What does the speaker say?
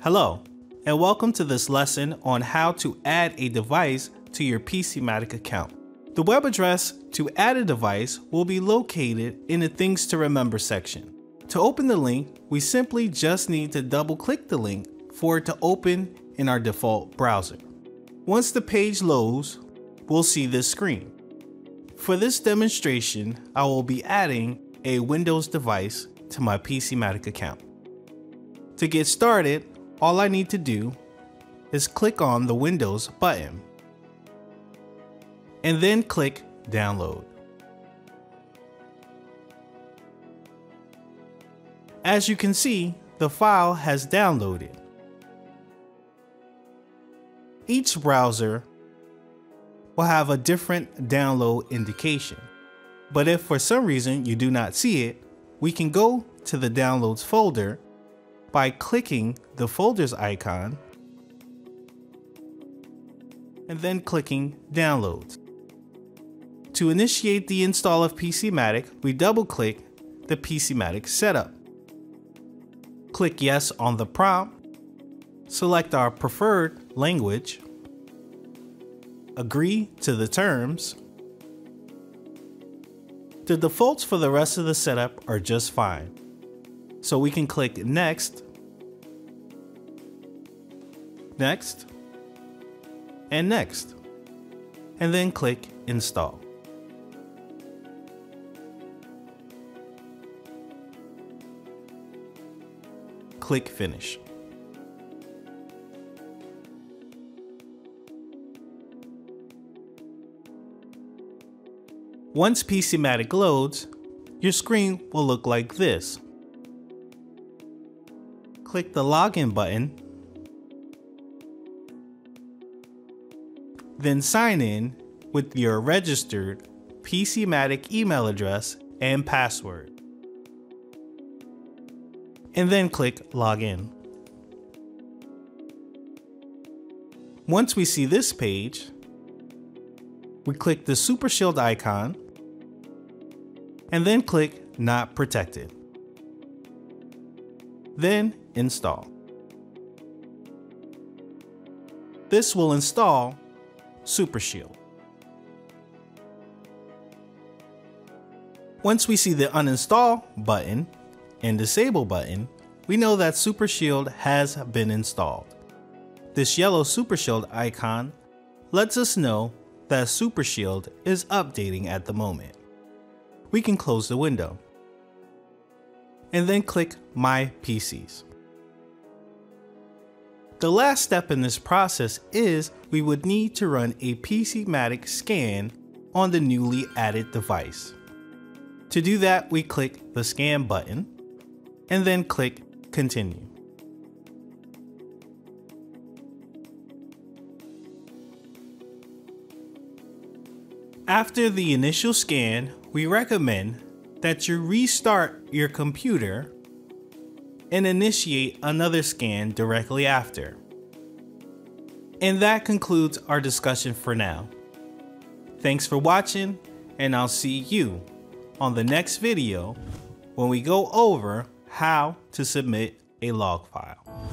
Hello, and welcome to this lesson on how to add a device to your PC Matic account. The web address to add a device will be located in the Things to Remember section. To open the link, we simply just need to double click the link for it to open in our default browser. Once the page loads, we'll see this screen. For this demonstration, I will be adding a Windows device to my PC Matic account. To get started, all I need to do is click on the Windows button and then click Download. As you can see, the file has downloaded. Each browser will have a different download indication. But if for some reason you do not see it, we can go to the downloads folder by clicking the folders icon and then clicking downloads. To initiate the install of PC Matic, we double click the PC Matic setup. Click yes on the prompt, select our preferred language, agree to the terms. The defaults for the rest of the setup are just fine. So we can click next, next, and next, and then click install. Click finish. Once PC Matic loads, your screen will look like this. Click the login button, then sign in with your registered PC Matic email address and password. And then click login. Once we see this page, we click the Super Shield icon and then click Not Protected. Then install. This will install Super Shield. Once we see the uninstall button and disable button, we know that Super Shield has been installed. This yellow Super Shield icon lets us know that Super Shield is updating at the moment we can close the window. And then click My PCs. The last step in this process is we would need to run a PC Matic scan on the newly added device. To do that, we click the scan button and then click continue. After the initial scan, we recommend that you restart your computer and initiate another scan directly after. And that concludes our discussion for now. Thanks for watching, and I'll see you on the next video when we go over how to submit a log file.